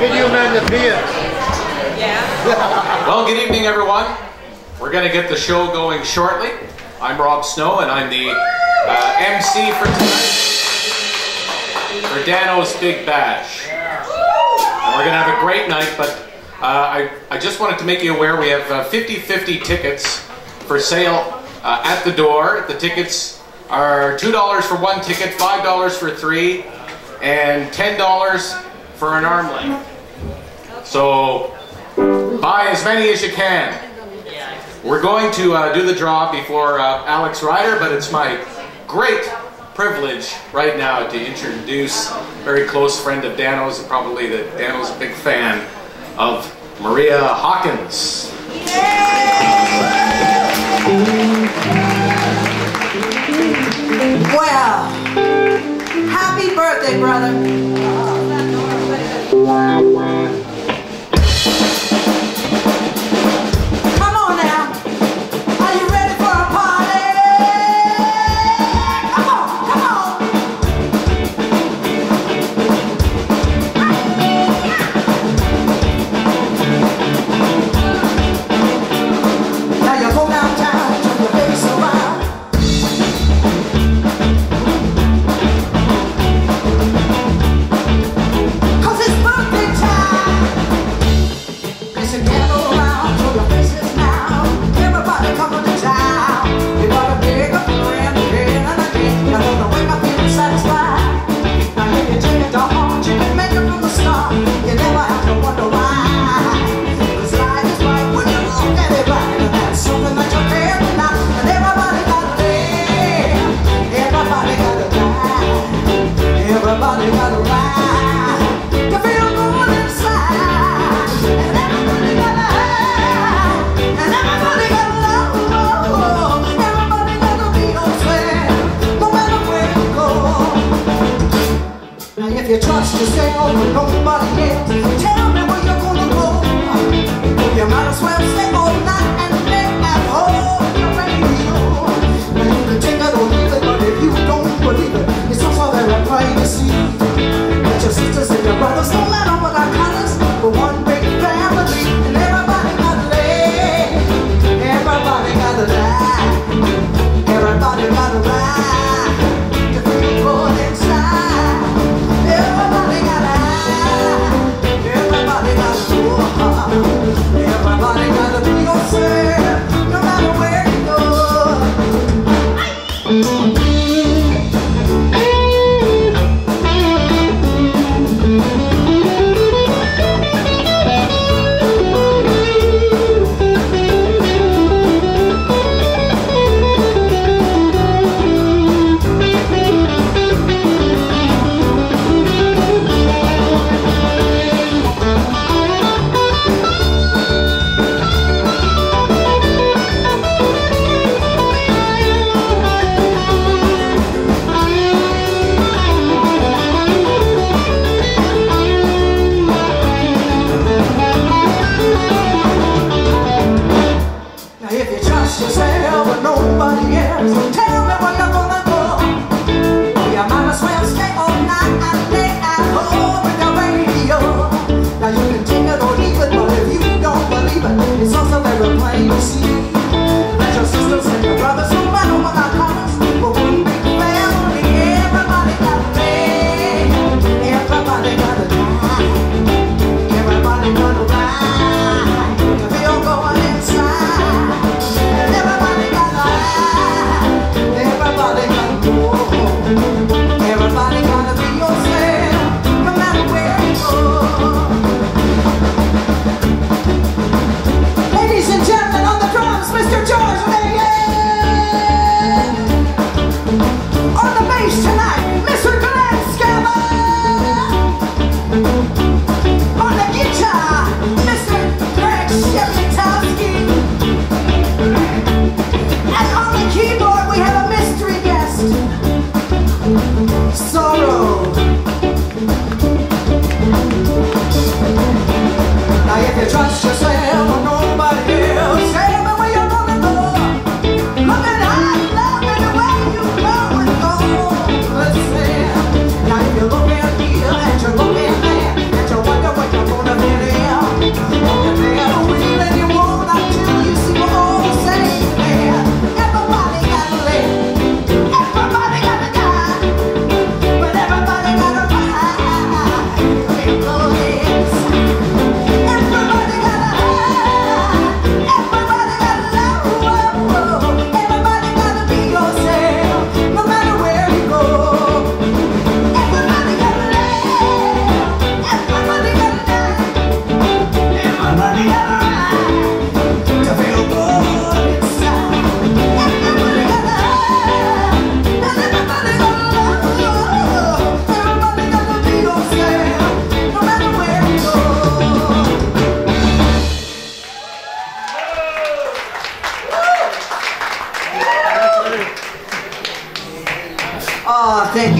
Video man the beer. Well, good evening, everyone. We're going to get the show going shortly. I'm Rob Snow, and I'm the uh, MC for tonight for Dano's Big Bash. And we're going to have a great night, but uh, I, I just wanted to make you aware we have 50-50 tickets for sale uh, at the door. The tickets are $2 for one ticket, $5 for three, and $10 for an arm length. So buy as many as you can. We're going to uh, do the draw before uh, Alex Ryder, but it's my great privilege right now to introduce a very close friend of Dano's, probably that Dano's a big fan of Maria Hawkins. Well, happy birthday, brother. Trust yourself, nobody else, tell me where you're gonna go. You might as well stay all night.